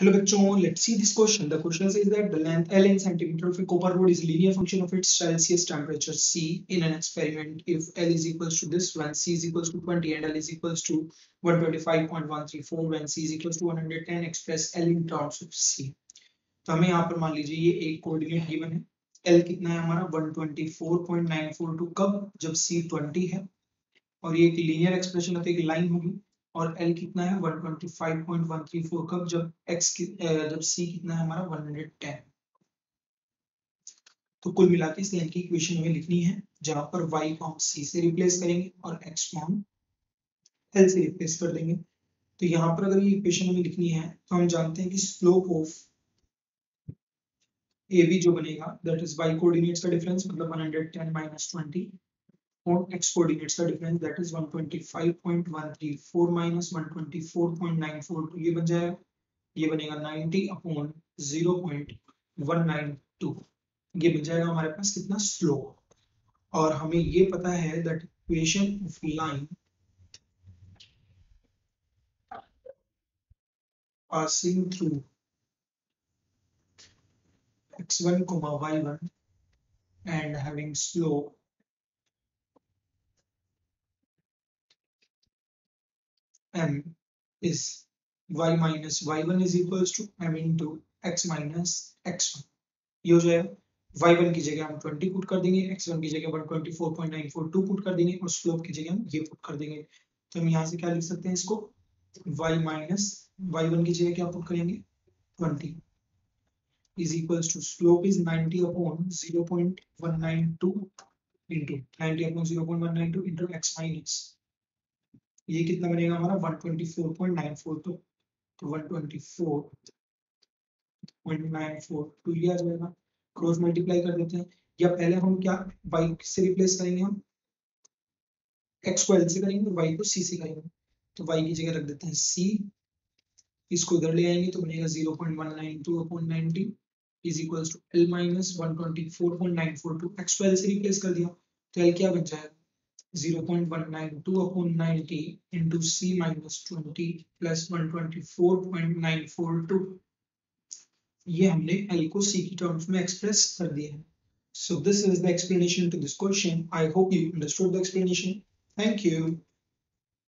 Hello bachon, let's see this question. The question says that the length L centimeter of a copper rod is a linear function of its Celsius temperature C in an experiment if L is equals to this when C is equals to 20 and L is equals to 125.134 when C is equals to 110 express L in terms of C. तो हमें यहाँ पर मान लीजिए ये एक coordinate given है L कितना है हमारा 124.942 कब जब C 20 है और ये एक लीनियर एक्सप्रेशन है एक लाइन होगी और L कितना है? 125.134 कब? जब की, जब C कितना है हमारा? 110 तो कुल मिला के इस लाइन की इक्वेशन हमें लिखनी है जहाँ पर y को हम C से रिप्लेस करेंगे और x को हम L से रिप्लेस कर देंगे। तो यहाँ पर अगर ये इक्वेशन हमें लिखनी है तो हम जानते हैं कि स्लोप ऑफ़ ए बी जो बनेगा दैट इज़ y कोऑर्डिनेट्स का डिफरेंस मतलब 110 माइनस 20 on x coordinates का difference that is 125.134 minus 124.94 तो ये बन जाएगा ये बनेगा 90 अपॉन 0.192 ये बन जाएगा हमारे पास कितना स्लोप और हमें ये पता है that equation of line passing through x1 comma y1 and having slope m is y minus y1 is equals to m into x minus x1 ये हो जाएगा। y1 की जगह हम 20 पुट कर देंगे। x1 की जगह 124.942 पुट कर देंगे और स्लोप की जगह हम ये पुट कर देंगे। तो हम यहाँ से क्या लिख सकते हैं इसको? y माइनस y1 की जगह क्या पुट करेंगे? 20 is equals to slope is 90 upon 0.192 into 90 upon 0.192 into x minus ये कितना बनेगा हमारा? 124.94 तो तो 124.94 तो ये आ जाएगा। क्रॉस मल्टीप्लाई कर देते हैं। या पहले हम क्या, y से रिप्लेस करेंगे हम? x को l से करेंगे y को c से करेंगे। तो y की जगह रख देते हैं c इसको इधर ले आएँगे तो बनेगा 0.192 upon 90 is equals to l minus 124.942 x को l से रिप्लेस कर दिया। तो l क्या बन जाएगा? 0.192 upon 90 into C minus 20 plus 124.942 ये हमने L को C की टर्म्स में एक्सप्रेस कर दिया है So this is the explanation to this question. I hope you understood the explanation. Thank you.